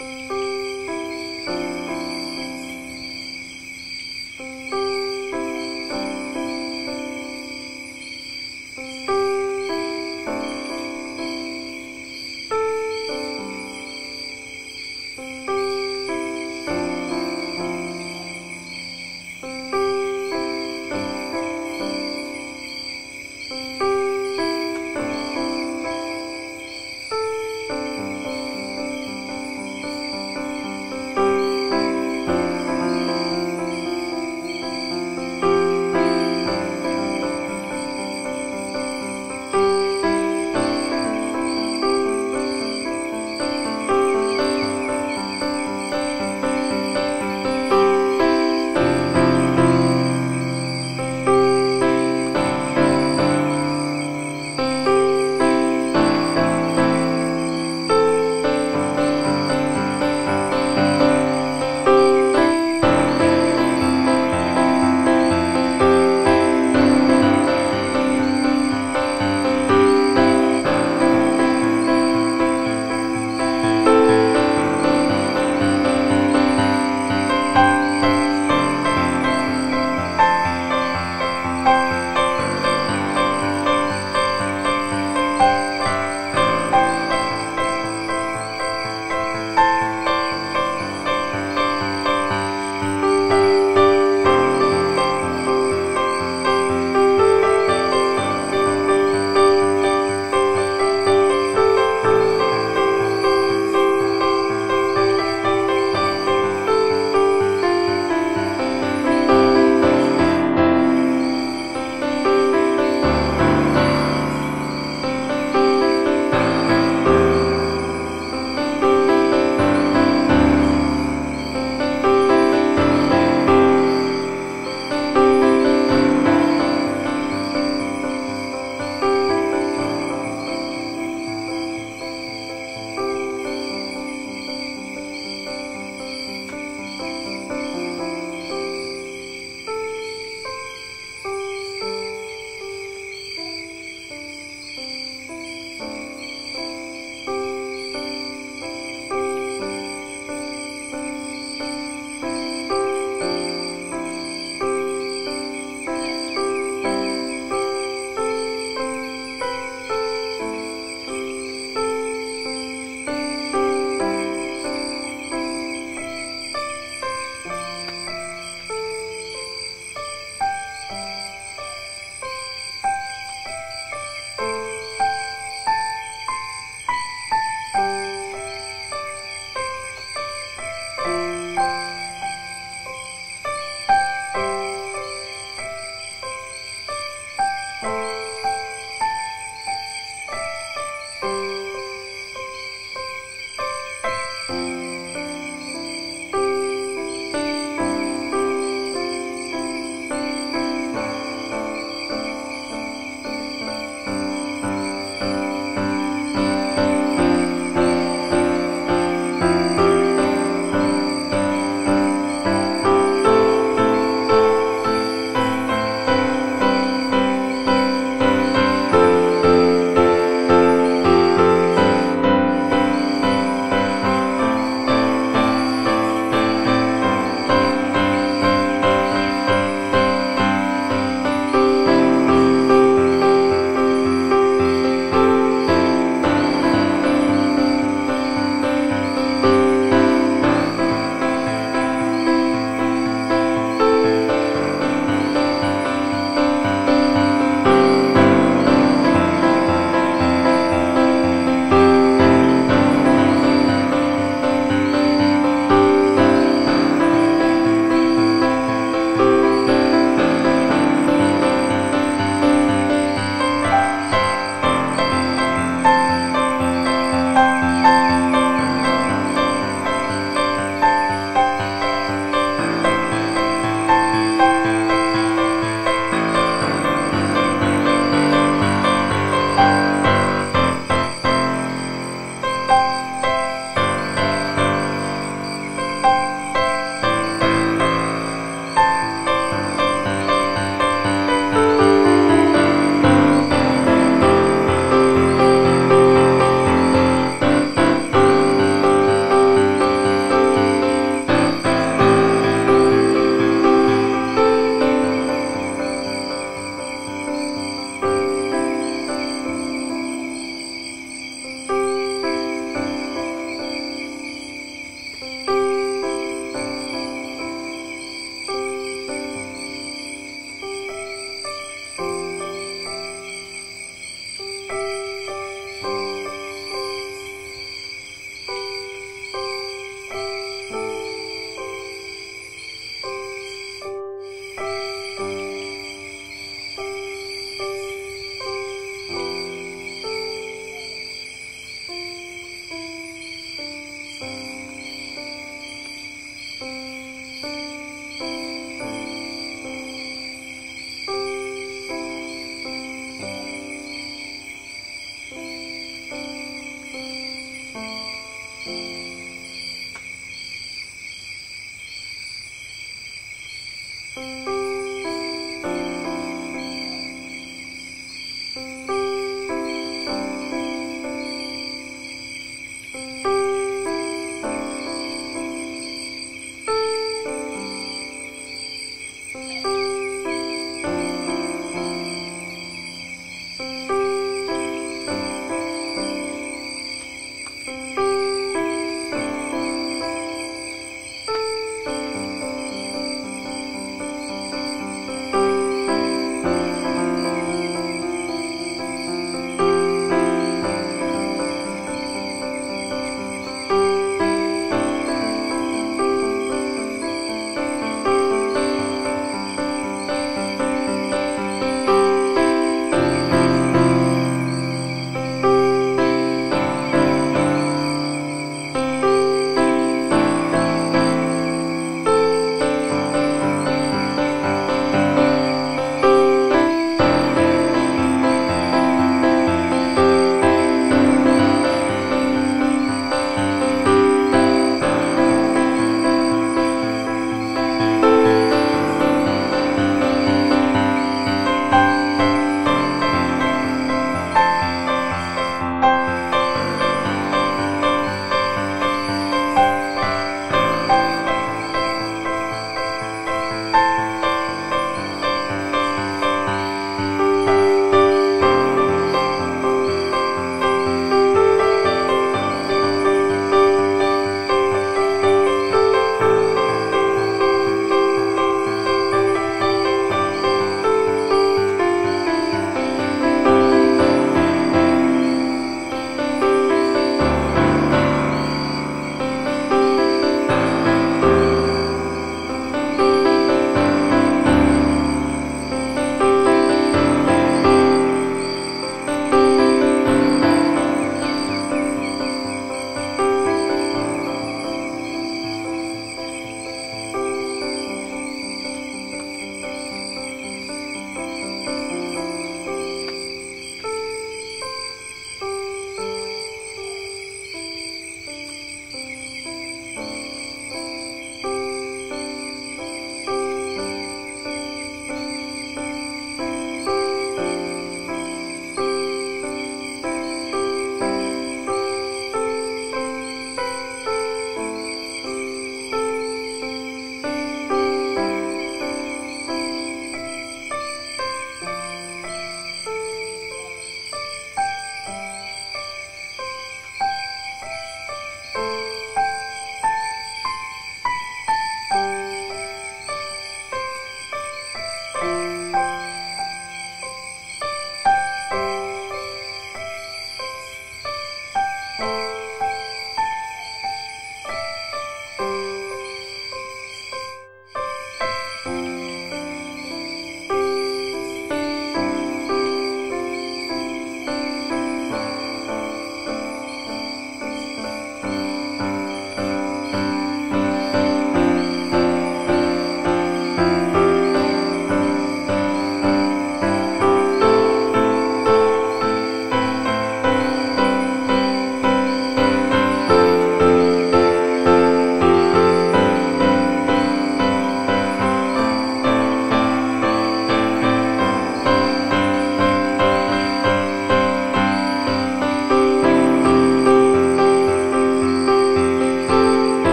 了。